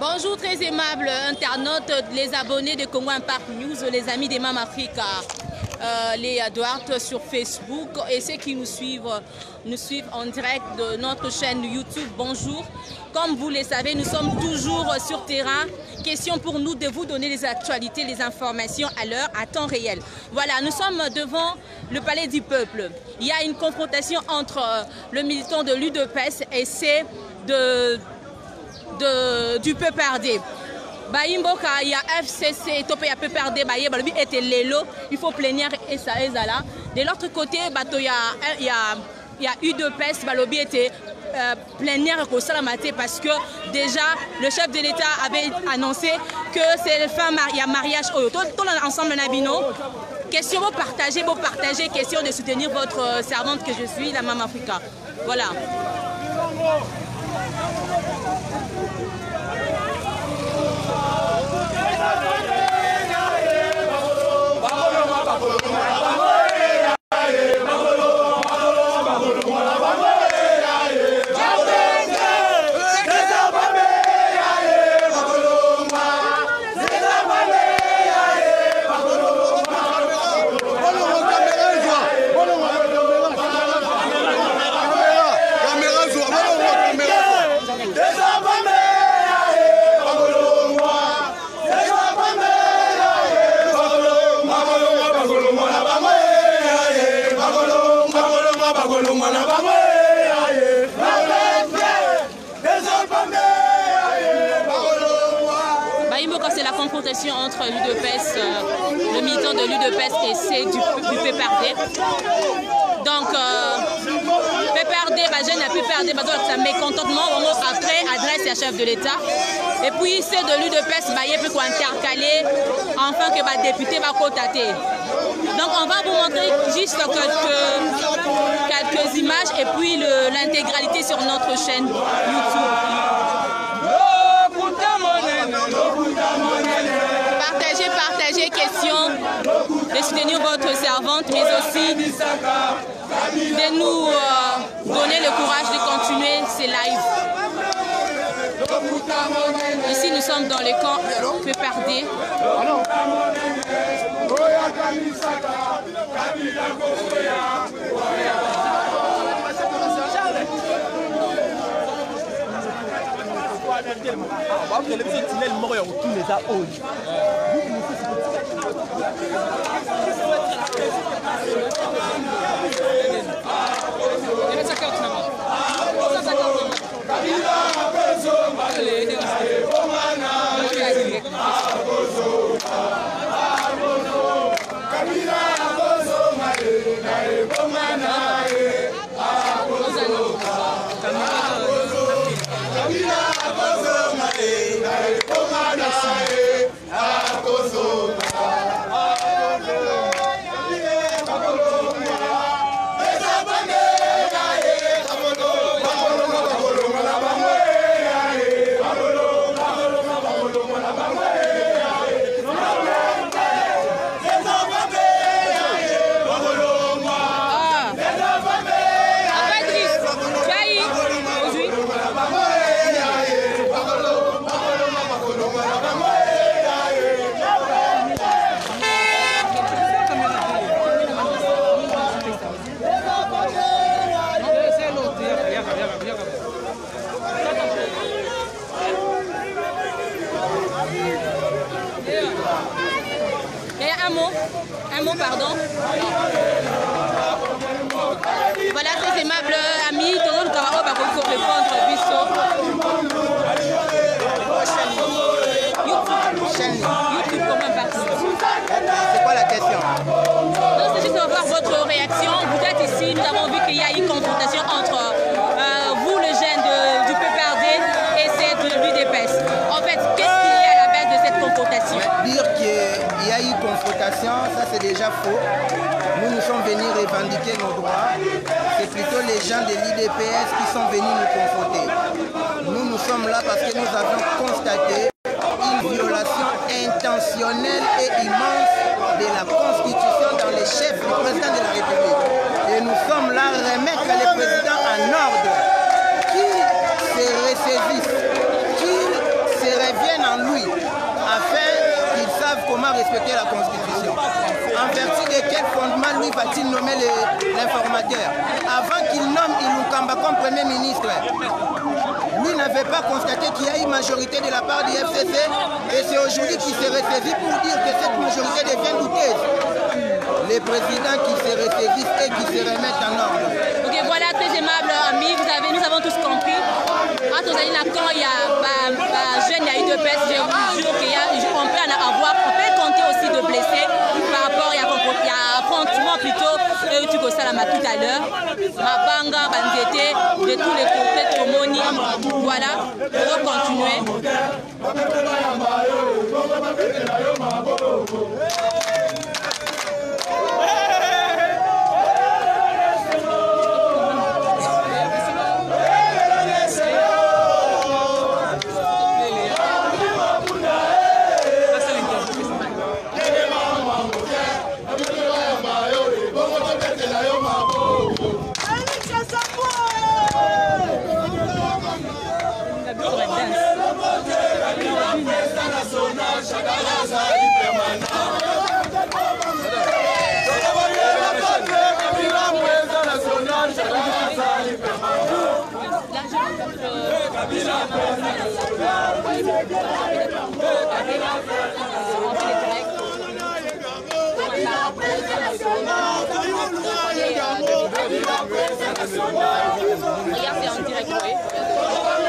Bonjour très aimables internautes, les abonnés de Congo Impact News, les amis des Mam Africa, euh, les Duarte sur Facebook et ceux qui nous suivent, nous suivent en direct de notre chaîne YouTube. Bonjour. Comme vous le savez, nous sommes toujours sur terrain. Question pour nous de vous donner les actualités, les informations à l'heure, à temps réel. Voilà, nous sommes devant le palais du peuple. Il y a une confrontation entre euh, le militant de l'UDPS et c'est de de, du PPRD. il y a fcc to mpe ya pprd bayeba lobi ete lelo il faut plénière esa ezala de l'autre côté bato ya, ya, ya udps balobi ete euh, plénière parce que déjà le chef de l'état avait annoncé que c'est fin a mariage. Oyo tolanda ensemble na bino question vous partagez question de soutenir votre servante que je suis la mam africa. Voilà c'est la confrontation entre l'UDPS, euh, le militant de l'UDPS et c'est du, du PPRD. Donc, euh, PPRD, bah, jeune a PPRD, bah, donc, ça mécontentement après adresse à chef de l'État. Et puis, c'est de l'UDPS, bah, il peut intercaler enfin que bah, député va cotater. Donc, on va vous montrer juste quelques, images et puis l'intégralité sur notre chaîne YouTube. Partagez, partagez, questions, de soutenir votre servante, mais aussi de nous euh, donner le courage de continuer ces lives. Ici, nous sommes dans le camp Pepardé. kamisaka kabila kokwea waya bakele biso tinel moko ya kotuna eza oyo Kabila pezo mbale, ebomana, ebomana. Aimable biso. YouTube, comment C'est quoi la question? Non, c'est juste de voir votre réaction. Vous êtes ici, nous avons vu qu'il y a une confrontation entre euh, vous, le jeune de, du PPRD, et c'est de l'UDPS. En fait, qu'est-ce qu'il y a à la base de cette confrontation? Dire qu'il y a eu confrontation, ça c'est déjà faux. Nous, nous sommes venus revendiquer nos droits plutôt les gens de l'IDPS qui sont venus nous confronter. Nous, nous sommes là parce que nous avons constaté une violation intentionnelle et immense de la Constitution dans les chefs du président de la République. Et nous sommes là à remettre les présidents en ordre, qu'il se ressaisissent, qu'il se revienne en lui, afin qu'ils savent comment respecter la Constitution. En vertu de quel fondement va-t-il nommer l'informateur Avant qu'il nomme Ilukamba comme Premier ministre, lui n'avait pas constaté qu'il y a une majorité de la part du FCC et c'est aujourd'hui qu'il s'est ressaisi pour dire que cette majorité devient douteuse. Les présidents qui se ressaisissent et qui se remettent en ordre. Ok, voilà, très aimable ami, vous avez, nous avons tous compris. Entre quand il y a bah, bah, jeune, il y a eu deux en avoir, on peut compter aussi de blessés par rapport, il y a, il y a affrontement plutôt, et tu tout l'heure, Mabanga, Bandete, de tous les côtés, Tomoni, voilà, On regarde, c'est en direct, oui.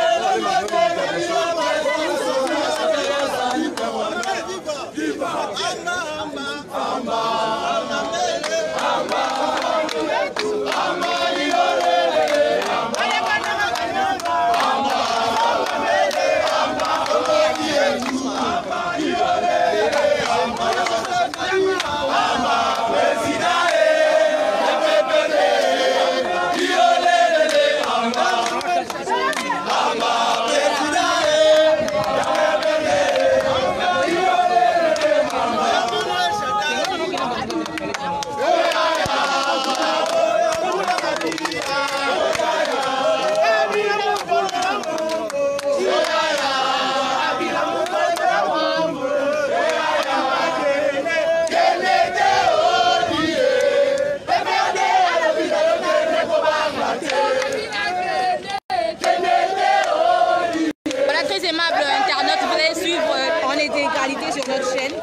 Notre chaîne.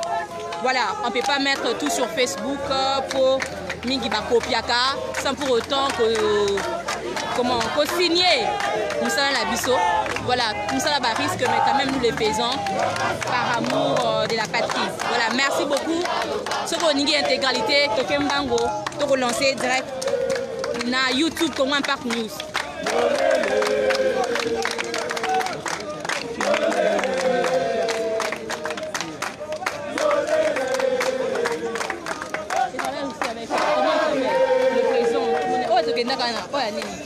Voilà, on peut pas mettre tout sur Facebook euh, pour Mingi Bakopiaka sans pour autant que comment qu'on signer Moussala Labisso. Voilà, Moussala risque, mais quand même nous les faisons par amour euh, de la patrie. Voilà, merci beaucoup. Ce qu'on intégralité, Tokem Bango, pour relancer direct na YouTube comme un Park News. nakendaka na mpo ya nini?